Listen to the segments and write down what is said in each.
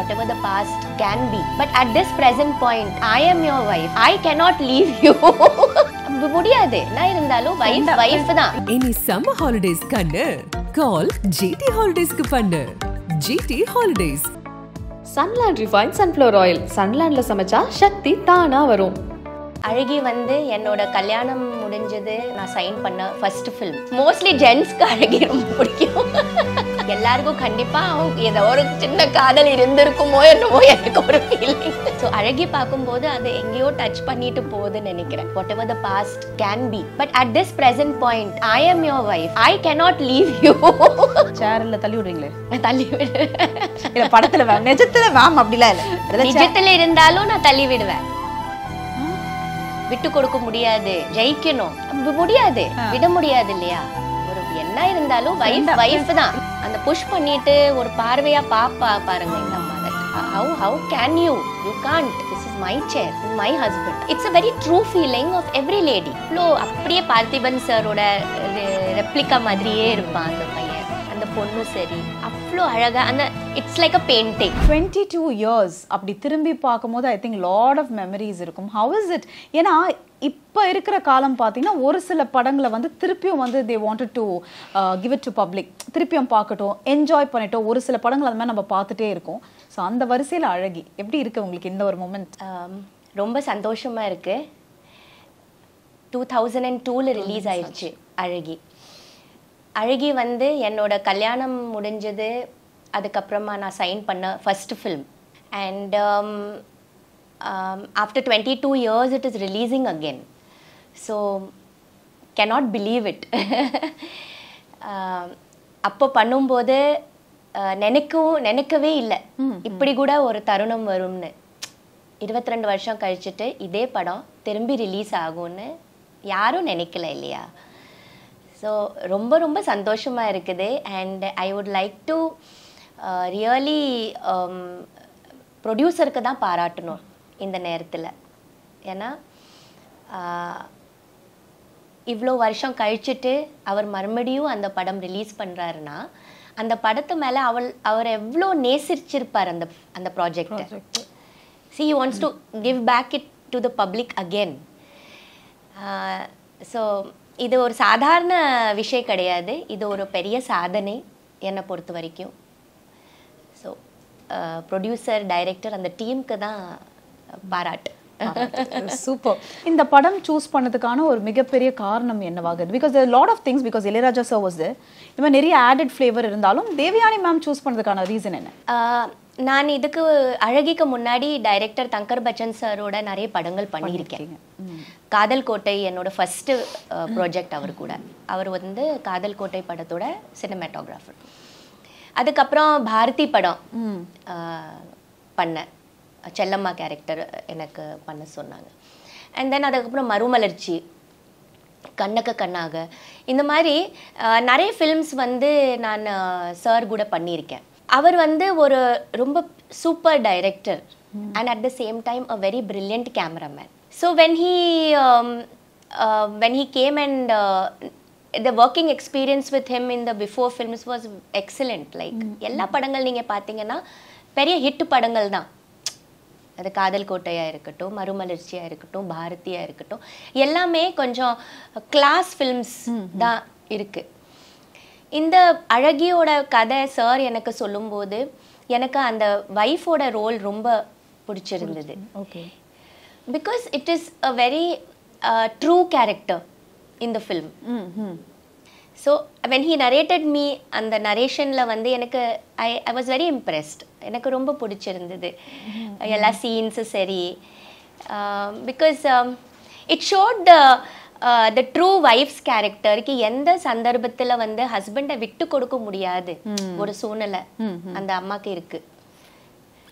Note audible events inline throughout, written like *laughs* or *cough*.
whatever the past can be. But at this present point, I am your wife. I cannot leave you. *laughs* முடியாது. நான் இருந்தாலும் wife wife தான். இனி summer holidays கண்ணு. Call GT ஹாலிடேஸ்க்கு பண்ணு. GT holidays Sunland refine sunflower oil சன்லேண்டில் சமைச்சா சக்தி தானா வரும். அழகி வந்து என்னோட கல்யாணம் முடிஞ்சது நான் சைன் பண்ண ஃபர்ஸ்ட் ஃபிலிம் மோஸ்ட்லி ஜென்ஸ்க்கு அழகி ரொம்ப பிடிக்கும். எல்லாருக்கும் கண்டிப்பா ஏதோ ஒரு சின்ன காதல் இருந்திருக்குமோ என்னமோ எனக்கு ஒரு ஃபீலிங் ஸோ அழகி பார்க்கும்போது அது எங்கேயோ டச் பண்ணிட்டு போகுதுன்னு நினைக்கிறேன். Whatever the past can be but at this present point I am your wife I cannot leave you சேர்ல தள்ளி விடுறீங்களே? தள்ளி விடு. இல்ல படத்துல மேம் நிஜத்துல மேம் அப்படிலாம் இல்ல. நிஜத்துல இருந்தாலும் நான் தள்ளி விடுவேன். விட்டு கொடுக்க முடியாது. ஜெயிக்கணும். முடியாது. விட முடியாது இல்லையா? ஒரு என்ன இருந்தாலும் வைஃப் வைஃப் தான். அந்த புஷ் பண்ணிட்டு ஒரு பார்வையா பாப்பா பாருங்க இந்த அம்மா how how can you you can't this is my chair my husband it's a very true feeling of every lady இவ்வளோ அப்படியே பார்த்திபன் சாரோட ரெப்ளிகா மாதிரியே இருப்பான் அந்த பையன். அந்த பொண்ணும் சரி. அவ்வளோ அழகா அந்த it's like a painting 22 two years அப்படி திரும்பி பார்க்கும்போது I think lot of memories இருக்கும். ஹவ் இஸ் இட் ஏன்னா இப்போ இருக்கிற காலம் பார்த்தீங்கன்னா ஒரு சில படங்களை வந்து திருப்பியும் வந்து they wanted to give it to public திருப்பியும் பார்க்கட்டும் என்ஜாய் பண்ணிட்டோம். ஒரு சில படங்கள் அந்த மாதிரி நம்ம பார்த்துட்டே இருக்கோம். ஸோ அந்த வரிசையில் அழகி. எப்படி இருக்கு உங்களுக்கு இந்த ஒரு மூமெண்ட் ஆம், ரொம்ப சந்தோஷமா இருக்கு. டூ தௌசண்ட் அண்ட் டூவில் ரிலீஸ் ஆயிடுச்சு அழகி. அழகி வந்து என்னோட கல்யாணம் முடிஞ்சது அதுக்கப்புறமா நான் சைன் பண்ண first film and after twenty two years it is releasing again so cannot believe it *laughs* அப்போ பண்ணும்போது நினைக்கவும் நினைக்கவே இல்லை. இப்படி கூட ஒரு தருணம் வரும்னு. இருபத்தி ரெண்டு வருஷம் கழிச்சுட்டு இதே படம் திரும்பி ரிலீஸ் ஆகும்னு யாரும் நினைக்கல இல்லையா? ஸோ ரொம்ப ரொம்ப சந்தோஷமா இருக்குது. And I would like to really ப்ரொடியூசருக்கு தான் பாராட்டணும் இந்த நேரத்தில். ஏன்னா ஆஹ், இவ்வளோ வருஷம் கழிச்சிட்டு அவர் மறுபடியும் அந்த படம் ரிலீஸ் பண்ணுறாருன்னா அந்த படத்து மேலே அவள் அவர் எவ்வளோ நேசிச்சிருப்பார் அந்த அந்த ப்ராஜெக்டை she wants to give back it to the public again. So இது ஒரு சாதாரண விஷயம் கிடையாது. இது ஒரு பெரிய சாதனை என்னை பொறுத்த வரைக்கும். ஸோ ப்ரொடியூசர் டைரக்டர் அந்த டீமுக்கு தான் பாராட்டு. சூப்பர் இந்த படம் சூஸ் பண்ணதுக்கான ஒரு மிகப்பெரிய காரணம் என்னவாகுது because lot of things because Ilaiyaraaja sir was இந்த மாதிரி நிறைய ஆடட் ஃப்ளேவர் இருந்தாலும் தேவயானி மேம் சூஸ் பண்ணதுக்கான ரீசன் என்ன? நான் இதுக்கு அழகிக்கு முன்னாடி டைரக்டர் தங்கர் பச்சன் சாரோட நிறைய படங்கள் பண்ணியிருக்கேன். காதல் கோட்டை என்னோட ஃபர்ஸ்ட் ப்ராஜெக்ட் அவர் கூட. அவர் வந்து காதல் கோட்டை படத்தோட சினிமாட்டோகிராஃபர் அதுக்கப்புறம் பாரதி படம் பண்ணேன். செல்லம்மா கேரக்டர் எனக்கு பண்ண சொன்னாங்க. அண்ட் தென் அதுக்கப்புறம் மறுமலர்ச்சி கண்ணக்க கண்ணாக. இந்த மாதிரி நிறைய ஃபிலிம்ஸ் வந்து நான் சார் கூட பண்ணியிருக்கேன். அவர் வந்து ஒரு ரொம்ப super director and at the same time a very brilliant cameraman so when he when he came and the working experience with him in the before films was excellent like எல்லா படங்கள் நீங்கள் பார்த்தீங்கன்னா பெரிய ஹிட் படங்கள் தான். அது காதல் கோட்டையா இருக்கட்டும் மறுமலர்ச்சியா இருக்கட்டும் பாரதியா இருக்கட்டும் எல்லாமே கொஞ்சம் கிளாஸ் ஃபில்ம்ஸ் தான் இருக்கு. இந்த அழகியோட கதை சார் எனக்கு சொல்லும்போது எனக்கு அந்த வைஃபோட ரோல் ரொம்ப பிடிச்சிருந்தது. Okay because it is a very true character இந்த film so when he narrated me. அந்த நரேஷனில் வந்து எனக்கு I I was very impressed எனக்கு ரொம்ப பிடிச்சிருந்தது. எல்லா சீன்ஸும் சரி. Because it showed the the true wife's கேரக்டருக்கு எந்த சந்தர்ப்பத்தில் வந்து ஹஸ்பண்டை விட்டு கொடுக்க முடியாது ஒரு சூழ்நிலை அந்த அம்மாக்கு இருக்கு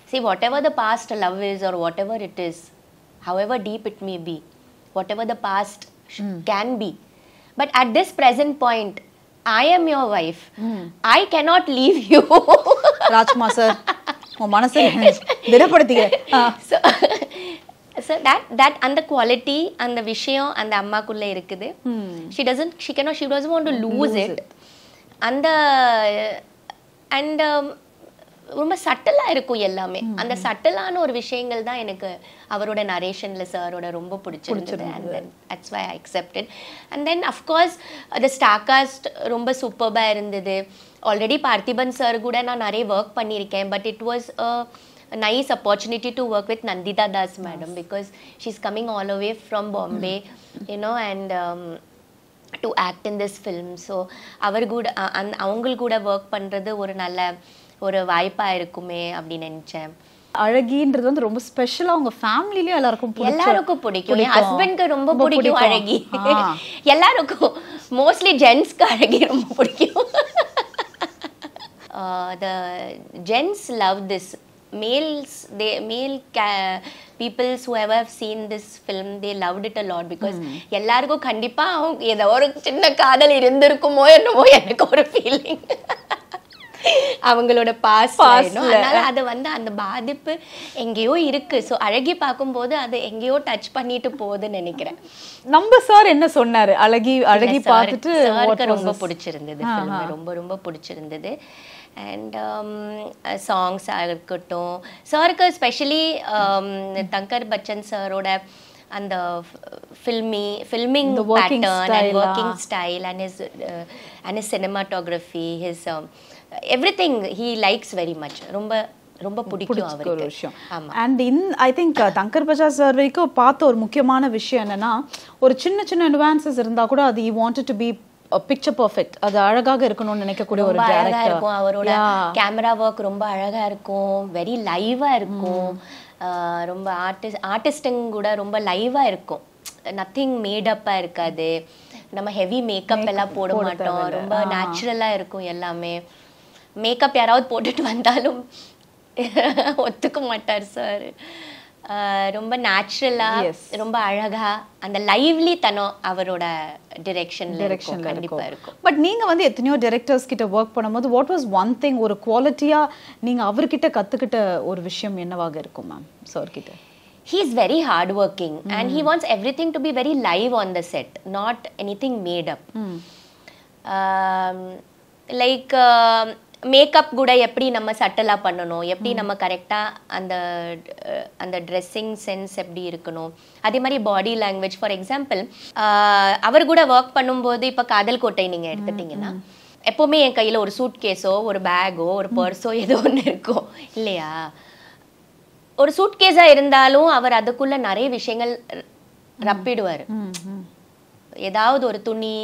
See, whatever the past love is or whatever it is, however deep it may be, whatever the past sh- can be. But at this present point, I am your wife. I cannot leave you. Rajkumar sir உன் மனசை திடப்படுத்திக்கிறேன் so that that அந்த quality அந்த விஷயம் அந்த அம்மாக்குள்ள இருக்குது. She doesn't she cannot she doesn't want to lose, it. அந்த and um, ரொம்ப சட்டலாக இருக்கும் எல்லாமே. அந்த சட்டலான ஒரு விஷயங்கள் தான் எனக்கு அவரோட நரேஷன்ல சாரோட ரொம்ப பிடிச்சிருந்தது. And then that's why I accepted and then of course the star cast ரொம்ப சூப்பர்பாக இருந்தது. ஆல்ரெடி பார்த்திபன் சார் கூட நான் நிறைய ஒர்க் பண்ணியிருக்கேன். But it was a nice opportunity to work with Nandita Das madam because she's coming all the way from Bombay, you know, and um, to act in this film. So அவர் கூட அ- அந்த அவங்கள் கூட work பண்ணுறது ஒரு நல்ல ஒரு வாய்ப்பாக இருக்குமே அப்படின்னு நினச்சேன். அழகின்றது வந்து ரொம்ப ஸ்பெஷலா உங்க ஃபேமிலிலயும் எல்லாருக்கும் எல்லாருக்கும் பிடிக்கும். என் ஹஸ்பண்ட்க்கு ரொம்ப பிடிக்கும் அழகி. *laughs* எல்லாருக்கும். மோஸ்ட்லி ஜென்ஸ்க்கு அழகி ரொம்ப பிடிக்கும். The gents love this males they male peoples who have seen this film they loved it a lot because எல்லாருக்கும் கண்டிப்பா அவங்க ஏதோ ஒரு சின்ன காதல் இருந்திருக்குமோ என்னமோ எனக்கு ஒரு ஃபீலிங் அவங்களோட பாஸ் அதனால அது வந்து அந்த பாதிப்பு எங்கேயோ இருக்கு. ஸோ அழகி பார்க்கும்போது அது எங்கேயோ டச் பண்ணிட்டு போகுதுன்னு நினைக்கிறேன். நம்ம சார் என்ன சொன்னாரு? அழகி அழகி பார்த்துட்டு ரொம்ப this? பிடிச்சிருந்தது film. ரொம்ப ரொம்ப பிடிச்சிருந்தது. அண்ட் சாங்ஸாக இருக்கட்டும் சாருக்கு ஸ்பெஷலி தங்கர் பச்சன் சாரோட அந்த film filming pattern and working. Style and his and his cinematography his everything he likes very much ரொம்ப ரொம்ப பிடிக்கும் ஒரு விஷயம். And in I think Thankar Bajaj sir வரைக்கும் பார்த்த ஒரு முக்கியமான விஷயம் என்னன்னா ஒரு சின்ன சின்ன நுவான்சஸ் இருந்தா கூட அது you wanted to be picture perfect அது அழகாக இருக்கணும்னு நினைக்கக்கூடிய ஒரு அழகா டேரக்டர் இருக்கும். அவரோட கேமரா ஒர்க் ரொம்ப அழகா இருக்கும். வெரி லைவா இருக்கும். ரொம்ப ஆர்டிஸ்ட் ஆர்டிஸ்டுங்க கூட ரொம்ப லைவா இருக்கும். நத்திங் மேடப்பா இருக்காது. நம்ம ஹெவி மேக்கப் எல்லாம் போட மாட்டோம். ரொம்ப நேச்சுரலா இருக்கும் எல்லாமே. மேக்கப் யாராவது போட்டுட்டு வந்தாலும் *laughs* ஒத்துக்க மாட்டார் சார் ரொம்ப நேச்சுரலா Yes. ரொம்ப அழகா அந்த லைவ்லி தனம் அவரோட டிரெக்ஷன்ல இருக்கும் டைரக்ஷன்ல கண்டிப்பா இருக்கும். பட் நீங்க வந்து எத்தனையோ டைரக்டர்ஸ் கிட்ட ஒர்க் பண்ணும்போது வாட் வாஸ் ஒன் திங் ஒரு குவாலிட்டியா நீங்க அவர்கிட்ட கத்துக்கிட்ட ஒரு விஷயம் என்னவாக இருக்கும் மேம் சார் கிட்ட he's very hardworking and he wants everything to be very live on the set not anything made up. um, like makeup கூட எப்படி நம்ம சட்டலாக பண்ணணும்? எப்படி நம்ம கரெக்டாக அந்த அந்த ட்ரெஸ்ஸிங் சென்ஸ் எப்படி இருக்கணும்? அதே மாதிரி பாடி லாங்குவேஜ் ஃபார் எக்ஸாம்பிள் அவர் கூட ஒர்க் பண்ணும்போது இப்போ காதல் கோட்டை நீங்கள் எடுத்துட்டீங்கன்னா எப்போவுமே என் கையில் ஒரு சூட் கேஸோ ஒரு பேக்கோ ஒரு பர்ஸோ ஏதோ ஒன்று இருக்கும். இல்லையா? ஒரு சூட்கேஸா இருந்தாலும் அவர் அதுக்குள்ள நிறைய விஷயங்கள் ரப்பிடுவார். ஏதாவது ஒரு துணி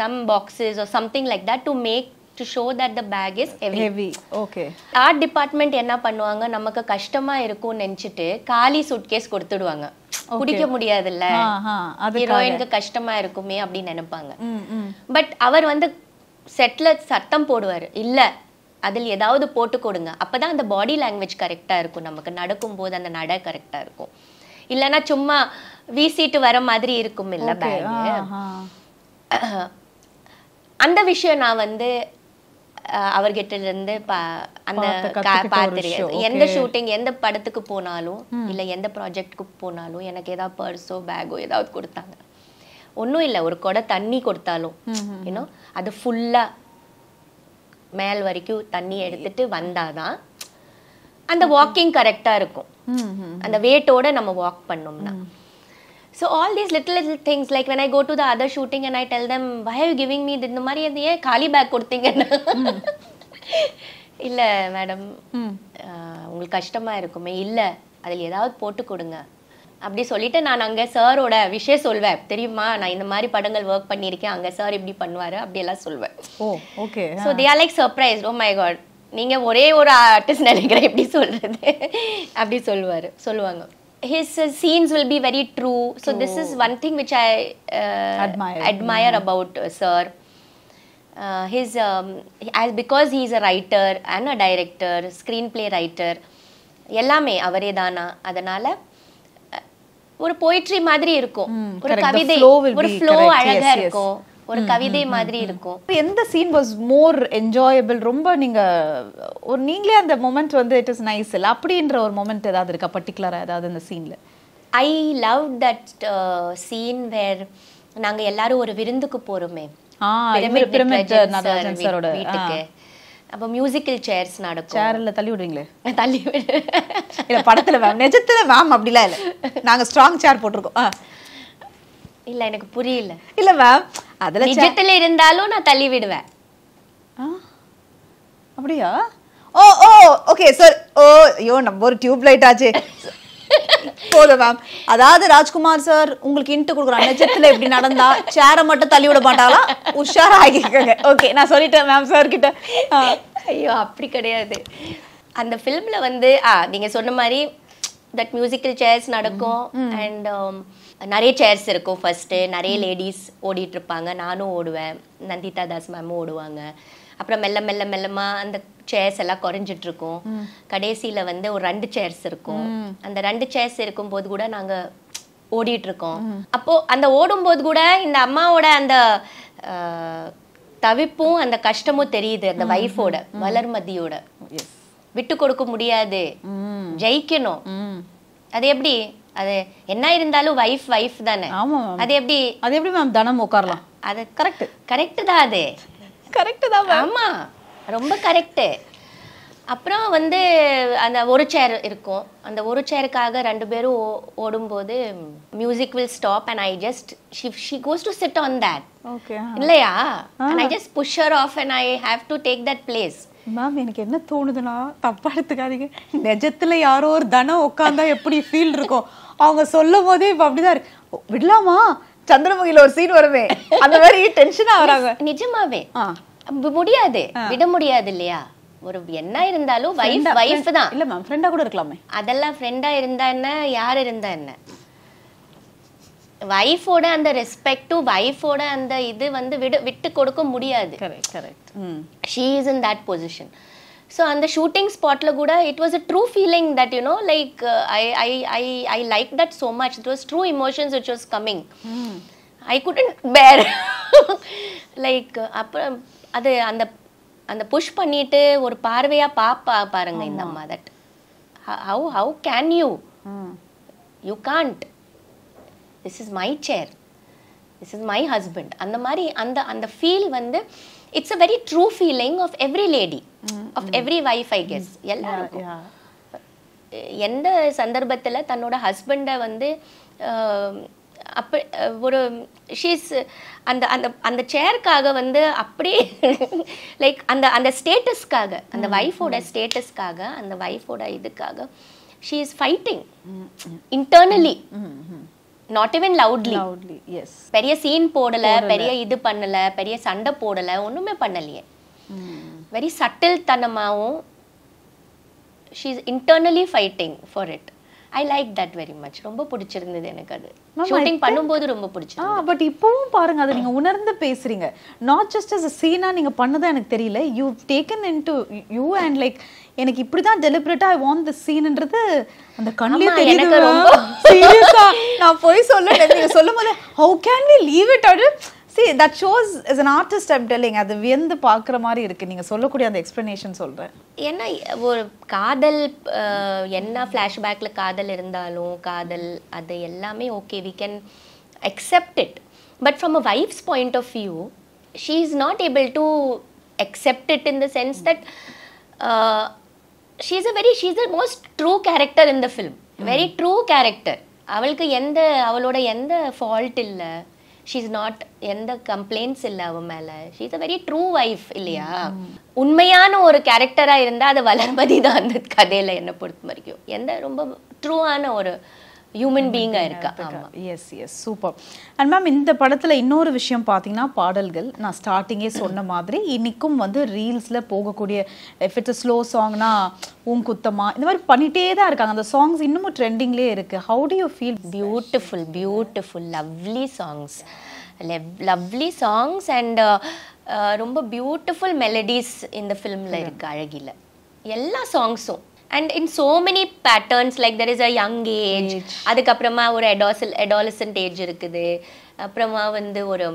some boxes something like that to make to show that the bag is heavy okay art department என்ன பண்ணுவாங்க? நமக்கு கஷ்டமா இருக்கும்னு நினைச்சிட்டு காலி சூட்கேஸ் கொடுத்துடுவாங்க. குடிக்க முடியாதுல்ல. ஹீரோயினுக்கு கஷ்டமா இருக்குமே அப்படின்னு நினைப்பாங்க. பட் அவர் வந்து செட்ல சத்தம் போடுவார். இல்ல அதில் ஏதாவது போட்டு கொடுங்க. அப்பதான் அந்த பாடி லாங்குவேஜ் கரெக்டா இருக்கும். நமக்கு நடக்கும்போது அந்த நட கரெக்டா இருக்கும். இல்லைன்னா சும்மா வீசிட்டு வர மாதிரி இருக்கும் இல்ல பேக் அந்த விஷயம் நான் வந்து அவர்கிட்ட இருந்து பா- அந்த பார்த்திருக்கேன். எந்த. ஷூட்டிங் எந்த படத்துக்கு போனாலும் இல்ல எந்த ப்ராஜெக்ட்க்கு போனாலும் எனக்கு ஏதாவது பர்ஸோ பேக்கோ ஏதாவது கொடுத்தாங்க. ஒண்ணும் இல்ல ஒரு குடை தண்ணி கொடுத்தாலும் யூனோ அது ஃபுல்லா மேல் வரைக்கும் தண்ணி எடுத்துட்டு வந்தாதான் அந்த வாக்கிங் கரெக்டா இருக்கும். அந்த வெயிட்டோட நம்ம வாக் பண்ணோம்னா. So all these little little things like when I go to the other shooting and I tell them why you giving me இந்த மாதிரி அது ஏன் காலி பேக் கொடுத்தீங்கன்னு? இல்ல மேடம் உங்களுக்கு கஷ்டமா இருக்குமே. இல்ல அதில் ஏதாவது போட்டு கொடுங்க. அப்படி சொல்லிட்டு நான் அங்க சாரோட விஷயம் சொல்வேன். தெரியுமா? நான் இந்த மாதிரி படங்கள் ஒர்க் பண்ணியிருக்கேன். அங்க சார் இப்படி பண்ணுவாரு அப்படியெல்லாம் சொல்வேன். ஓ okay. So they are like surprise oh my God நீங்க ஒரே ஒரு ஆர்டிஸ்ட் நினைக்கிறேன். எப்படி சொல்றது? அப்படி சொல்லுவாரு சொல்லுவாங்க. His scenes will be very true so this is one thing which I Admire. admire about uh, sir uh, his um, as because he is a writer and a director screenplay writer எல்லாமே அவரே தானா அதனால ஒரு poetry மாதிரி இருக்கும் ஒரு கவிதை flow will ஒரு be ஃப்ளோ அழகா. இருக்கும் ஒரு கவிதை மாதிரி இருக்கும். எந்த சீன் வாஸ் மோர் என்ஜாயபிள் ரொம்ப நீங்க ஒரு நீங்களே அந்த மொமெண்ட் வந்து இட் இஸ் நைஸ் இல்ல அப்படின்ற ஒரு மொமெண்ட் ஏதாவது இருக்கா? பர்டிகுலரா ஏதாவது அந்த சீன்ல I love that scene where நாங்க எல்லாரும் ஒரு விருந்துக்கு வீ- வீட்டுக்கு. அப்போ மியூசிக்கல் சேர்ஸ் நடக்கும். சேர்ல தள்ளி விடுறீங்களே? *laughs* தள்ளி விடு. இல்ல படத்துல மேம் நிஜத்துல மேம் அப்படிலாம் இல்ல. நாங்க ஸ்ட்ராங் சேர் போட்டிருக்கோம். இல்ல எனக்கு புரியல. இல்ல மேம் அதுல நிஜத்துல இருந்தாலும் நான் தள்ளி விடுவேன்? அப்படியா? ஓ ஓ ஓகே சார் ஓ ஐயோ நம்ம ஒரு டியூப் லைட் ஆச்சு. போதும் மேம் அதாவது ராஜ்குமார் சார் உங்களுக்கு இன்ட்டு கொடுக்குறான் நிஜத்துல இப்படி நடந்தா சேரை மட்டும் தள்ளி விட மாட்டாங்களா உஷாரா ஆகிக்கோங்க ஓகே நான் சொல்லிட்டேன் மேம் சார் கிட்ட. ஐயோ அப்படி கிடையாது. அந்த ஃபிலிம்ல வந்து ஆ நீங்க சொன்ன மாதிரி தட் மியூசிக்கல் சேர்ஸ் நடக்கும். அண்ட் நிறைய சேர்ஸ் இருக்கும். ஃபர்ஸ்ட் நிறைய லேடிஸ் ஓடிட்டு இருப்பாங்க நானும் ஓடுவேன். நந்திதா தாஸ் மேமும் ஓடுவாங்க. அப்புறம் மெல்ல மெல்ல மெல்லமா அந்த சேர்ஸ் எல்லாம் குறைஞ்சிட்டு இருக்கும் கடைசியில வந்து ஒரு ரெண்டு சேர்ஸ் இருக்கும். அந்த ரெண்டு சேர்ஸ் இருக்கும்போது கூட நாங்க ஓடிட்டு இருக்கோம் அப்போ அந்த ஓடும்போது கூட இந்த அம்மாவோட அந்த தவிப்பும் அந்த கஷ்டமும் தெரியுது. அந்த வைஃபோட வளர்மதியோட. விட்டு கொடுக்க முடியாது. ஜெயிக்கணும். அது எப்படி? அது என்ன இருந்தாலும் வைஃப் வைஃப் தானே. ஆமா அது எப்படி? அது எப்படி மேம் தனம் உட்காரலாம். அது கரெக்ட் கரெக்ட் தான் அது. கரெக்ட் தான் ஆமா. ரொம்ப கரெக்ட் அப்புறம் வந்து அந்த ஒரு சேர் இருக்கும். அந்த ஒரு சேருக்காக ரெண்டு பேரும் ஓடும்போது music will stop and I just she goes to sit on that okay இல்லையா? And I just push her off and I have to take that place ma'am எனக்கு என்ன தோணுதுன்னா தப்பா எடுத்துக்காதீங்க நிஜத்துல யாரோ ஒரு தனம் உட்காந்தா எப்படி ஃபீல் இருக்கும்? அவங்க சொல்லும் போதே இப்ப அப்படிதான் இருக்கு. விடலாமா? சந்திரமுகில ஒரு சீன் வருமே. அந்த மாதிரி டென்ஷனா வராங்க. நிஜமாவே. முடியாது. விட முடியாது இல்லையா? ஒரு என்ன இருந்தாலும் வைஃப் வைஃப் தான். இல்ல மேம் ஃப்ரெண்டா கூட இருக்கலாமே. அதெல்லாம் ஃப்ரெண்டா இருந்தா என்ன? யார் இருந்தா என்ன? வைஃபோட அந்த ரெஸ்பெக்டும் வைஃபோட அந்த இது வந்து விடு விட்டு கொடுக்க முடியாது. கரெக்ட் கரெக்ட் ம். She is in that position so அந்த ஷூட்டிங் ஸ்பாட்டில் கூட it was a true feeling that you know like I I I I like that so much it was true emotions which was coming I couldn't bear like அப்புறம் அது அந்த அந்த push பண்ணிட்டு ஒரு பார்வையா பாப்பா பாருங்க இந்த அம்மா that how how can you you can't this is my chair this is my husband அந்த மாதிரி அந்த அந்த ஃபீல் வந்து it's a very true feeling of every lady of every wife I guess எல்லாருக்கும். எந்த சந்தர்ப்பத்தில் தன்னோட ஹஸ்பண்டை வந்து அப்ப ஒரு ஷீஸ் அந்த அந்த அந்த சேருக்காக வந்து அப்படியே லைக் அந்த அந்த ஸ்டேட்டஸ்க்காக அந்த வைஃபோட ஸ்டேட்டஸ்க்காக அந்த வைஃபோட இதுக்காக she is fighting internally not even loudly loudly yes பெரிய சீன் போடல பெரிய இது பண்ணல பெரிய சண்டை போடல ஒண்ணுமே பண்ணலையே. Very subtle தனமாவும் she is internally fighting for it I like that very much ரொம்ப பிடிச்சிருந்தது எனக்கு அது. ஷூட்டிங் பண்ணும்போது ரொம்ப பிடிச்சிருந்தது. பட் இப்பவும் பாருங்க அதை நீங்க உணர்ந்து பேசுறீங்க. நாட் ஜஸ்ட் as a சீனா நீங்க பண்ணதா எனக்கு தெரியல. You taken into you and like எனக்கு இப்படிதான் டெலிபரேட்டா ஐ வாண்ட் தி சீன்ன்றது அந்த கண்ணிலே தெரியுது எனக்கு ரொம்ப சீரியஸா நான் போய் சொல்ல நீங்க சொல்லும்போது how can we leave it at see that shows as an artist i'm telling அது வியந்து பார்க்குற மாதிரி இருக்கு. நீங்க சொல்லக்கூடிய அந்த எக்ஸ்பிளனேஷன் சொல்றேன். ஏன்னா ஒரு காதல் என்ன ஃப்ளாஷ்பேக்கில் காதல் இருந்தாலும் காதல் அது எல்லாமே okay we can accept it but from a wife's point of view she is not able to accept it in the sense that she is a very she is the most true character in the film very true character அவளுக்கு எந்த அவளோட எந்த fault இல்லை. She's not எந்த complaints இல்லை அவன் மேல. She's a very true wife இல்லையா? உண்மையான ஒரு கேரக்டரா இருந்தா அது வளர்மதி தான் அந்த கதையில என்ன பொறுத்த வரைக்கும். எந்த ரொம்ப ட்ரூவான ஒரு ஹியூமன் பீயிங்கா இருக்கா? Yes yes super and ma'am இந்த படத்துல இன்னொரு விஷயம் பார்த்தீங்கன்னா பாடல்கள். நான் ஸ்டார்டிங்கே சொன்ன *clears throat* மாதிரி இன்னைக்கும் வந்து ரீல்ஸ்ல போகக்கூடிய இஃப் இட்ஸ் ஸ்லோ சாங்னா உன் குத்தமா இந்த மாதிரி பண்ணிட்டே தான் இருக்காங்க. அந்த சாங்ஸ் இன்னமும் ட்ரெண்டிங்லேயே இருக்கு. How do you feel beautiful beautiful lovely songs lovely songs and ரொம்ப பியூட்டிஃபுல் மெலடிஸ் இந்த ஃபிலிமில் இருக்கு அழகில. எல்லா சாங்ஸும் and in so many patterns like there is a young age அதுக்கப்புறமா ஒரு எடாசல் எடாலசன்ட் ஏஜ் இருக்குது. அப்புறமா வந்து ஒரு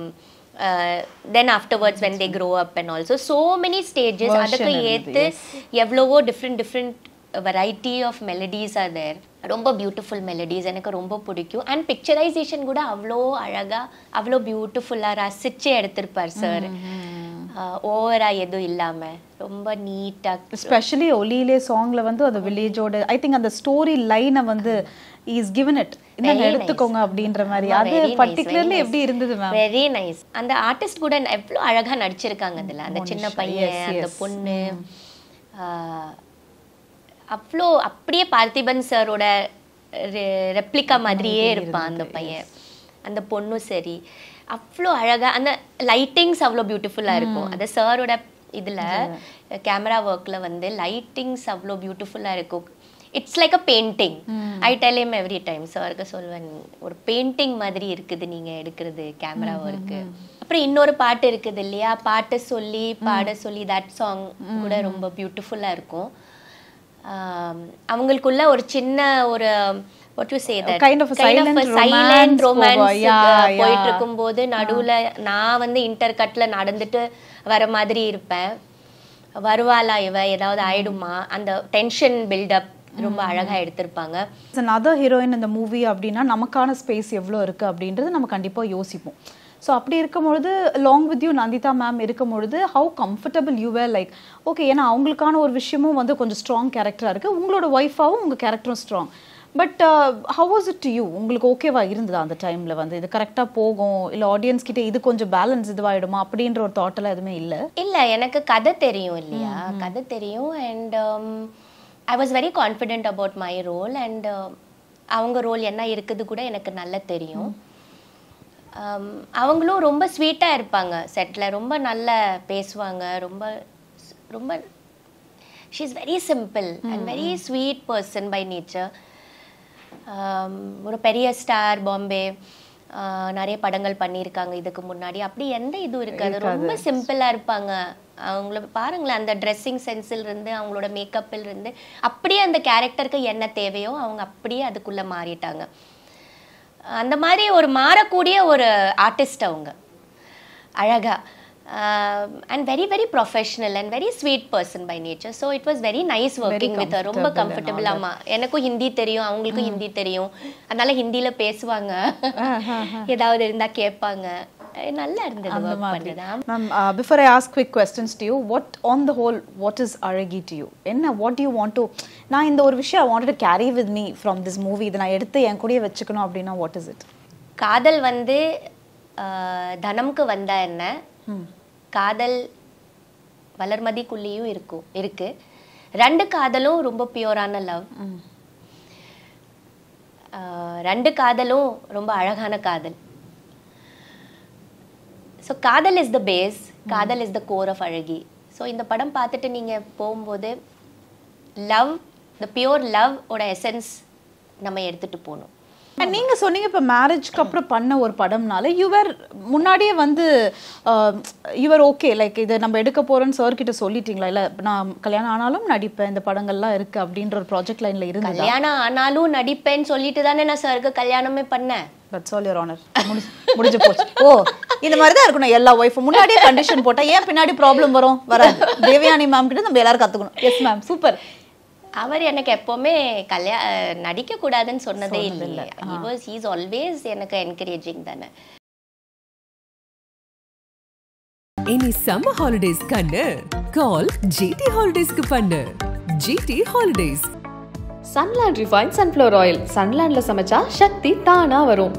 then afterwards when they grow up and also so many stages அதுக்கு ஏற்று எவ்வளவோ different different variety of melodies are there ரொம்ப பியூட்டிஃபுல் மெலடிஸ் எனக்கு ரொம்ப பிடிக்கும். அண்ட் பிக்சரைசேஷன் கூட அவ்வளோ அழகா அவ்வளோ பியூட்டிஃபுல்லாக ரசிச்சு எடுத்திருப்பார் சார் ஓவரா எதுவும் இல்லாம. ரொம்ப நீட்டா எஸ்பெஷலி ஒலியிலே சாங்ல வந்து அந்த வில்லேஜோட ஐ திங்க் அந்த ஸ்டோரி லைனை வந்து இஸ் given it. இந்தாங்க எடுத்துக்கோங்க அப்படின்ற மாதிரி. அது பர்டிகுலர்லி எப்படி இருந்தது மேம் வெரி நைஸ் அந்த ஆர்டிஸ்ட் கூட எவ்வளோ அழகா நடிச்சிருக்காங்க அதுல. அந்த சின்ன பையன் அந்த பொண்ணு. அவ்வளோ அப்படியே பார்த்திபன் சாரோட ரெப்ளிகா மாதிரியே இருப்பான் அந்த பையன். அந்த பொண்ணும் சரி. அவ்வளோ அழகா அந்த லைட்டிங்ஸ் அவ்வளோ பியூட்டிஃபுல்லா இருக்கும். அந்த சாரோட இதுல கேமரா ஒர்க்ல வந்து லைட்டிங்ஸ் அவ்வளோ பியூட்டிஃபுல்லா இருக்கும். It's like a painting I tell him every time சாருக்கு சொல்வேன் ஒரு பெயிண்டிங் மாதிரி இருக்குது நீங்க எடுக்கிறது கேமரா ஒர்க்கு அப்புறம் இன்னொரு பாட்டு இருக்குது இல்லையா? பாட்டு சொல்லி பாட சொல்லி தட் சாங் கூட ரொம்ப பியூட்டிஃபுல்லா இருக்கும். அவங்களுக்குள்ள ஒரு சின்ன ஒரு what you say that? Kind of a silent silent romance romance போயிட்டு. இருக்கும்போது நடுவுல நான் வந்து இன்டர் கட்ல நடந்துட்டு வர மாதிரி இருப்பேன். வருவாளா இவ? ஏதாவது ஆயிடுமா? அந்த டென்ஷன் பில்டப் ரொம்ப அழகா எடுத்திருப்பாங்க. அதர் ஹீரோயின் இந்த மூவி அப்படின்னா நமக்கான ஸ்பேஸ் எவ்வளோ இருக்கு அப்படின்றது நம்ம கண்டிப்பா யோசிப்போம். ஸோ அப்படி இருக்கும்பொழுது long with you Nandita ma'am இருக்கும்பொழுது how comfortable you were like okay ஏன்னா அவங்களுக்கான ஒரு விஷயமும் வந்து கொஞ்சம் ஸ்ட்ராங் கேரக்டராக இருக்கு. உங்களோட ஒய்ஃபாவும் உங்க கேரக்டரும் strong but how was it to you உங்களுக்கு ஓகேவா இருந்ததா அந்த டைம்ல வந்து? இது கரெக்டாக போகும்? இல்லை ஆடியன்ஸ் கிட்ட இது கொஞ்சம் பேலன்ஸ் இதுவாயிடுமா? அப்படின்ற ஒரு தாட்டெல்லாம் எதுவுமே இல்லை? இல்ல எனக்கு கதை தெரியும் இல்லையா? கதை தெரியும் and I was very confident about my role and அவங்க ரோல் என்ன இருக்குது கூட எனக்கு நல்லா தெரியும். Um, அவங்களும் ரொம்ப ஸ்வீட்டாக இருப்பாங்க. செட்டில் ரொம்ப நல்லா பேசுவாங்க. ரொம்ப ரொம்ப she is very simple and very sweet person by nature ஒரு பெரிய ஸ்டார் பாம்பே நிறைய படங்கள் பண்ணியிருக்காங்க இதுக்கு முன்னாடி. அப்படி எந்த இதுவும் இருக்காது. ரொம்ப சிம்பிளா இருப்பாங்க. அவங்கள பாருங்களேன் அந்த ட்ரெஸ்ஸிங் சென்ஸில் இருந்து அவங்களோட மேக்கப்பில் இருந்து அப்படியே அந்த கேரக்டருக்கு என்ன தேவையோ அவங்க அப்படியே அதுக்குள்ள மாறிட்டாங்க. அந்த மாதிரி ஒரு மாறக்கூடிய ஒரு ஆர்டிஸ்ட் அவங்க. அழகா. And very very professional and very sweet person by nature so it was very nice working with ரொம்ப கம்ஃபர்டபிள் ஆமா. எனக்கும் ஹிந்தி தெரியும் அவங்களுக்கும் ஹிந்தி தெரியும். அதனால ஹிந்தில பேசுவாங்க. ஏதாவது இருந்தா கேட்பாங்க. நல்லா இருந்தது ஒர்க் பண்ணது ma'am before I ask quick questions to you what on the whole what is அழகி டு யூ என்ன வாட் யூ வாண்ட் டு நான் இந்த ஒரு விஷயம் I want to carry with me from this movie இதை நான் எடுத்து என் கூடயே வச்சுக்கணும் அப்படின்னா வாட் இஸ் இட் காதல் வந்து தனம்க்கு வந்தா என்ன? காதல் வளர்மதிக்குள்ளேயும் இருக்கும் இருக்கு. ரெண்டு காதலும் ரொம்ப பியூரான லவ். ரெண்டு காதலும் ரொம்ப அழகான காதல். ஸோ காதல் இஸ் த பேஸ் காதல் இஸ் த கோர் ஆஃப் அழகி. ஸோ இந்த படம் பார்த்துட்டு நீங்கள் போகும்போது லவ் த பியோர் லவ் ஓட எசன்ஸ் நம்ம எடுத்துட்டு போகணும். நீங்க சொன்னீங்க இப்ப மேரேஜ்க்கு அப்புறம் பண்ண ஒரு படம்னால யுவர் முன்னாடியே வந்து யுவர் ஓகே லைக் இதை நம்ம எடுக்க போறோம்னு சார் கிட்ட சொல்லிட்டீங்களா? இல்ல நான் கல்யாணம் ஆனாலும் நடிப்பேன் இந்த படங்கள்லாம் இருக்கு அப்படின்ற ஒரு ப்ராஜெக்ட் லைன்ல இருந்ததா? கல்யாணம் ஆனாலும் நடிப்பேன்னு சொல்லிட்டு தானே நான் சாருக்கு கல்யாணமே பண்ணேன். தட்ஸ் ஆல் யுவர் ஆனர் முடிஞ்சு போச்சு. ஓ இந்த மாதிரி தான் இருக்கணும். எல்லா ஒய்ஃபும் முன்னாடியே கண்டிஷன் போட்டா ஏன் பின்னாடி ப்ராப்ளம் வரும்? வராது. தேவயானி மேம் கிட்ட நம்ம எல்லாரும் கத்துக்கணும். எஸ் மேம் சூப்பர் அவர் எனக்கு எப்பவுமே கல்யா நடிக்க கூடாதுன்னு சொன்னதே இல்லை. he was he is always எனக்கு என்கரேஜிங் தானே. இனி சம்மர் ஹாலிடேஸ் கண்ணு. கால் ஜிடி ஹாலிடேஸ்க்கு பண்ணு. GT holidays Sunland refine sunflower oil சன்லேண்ட்ல சமைச்சா சக்தி தானா வரும்.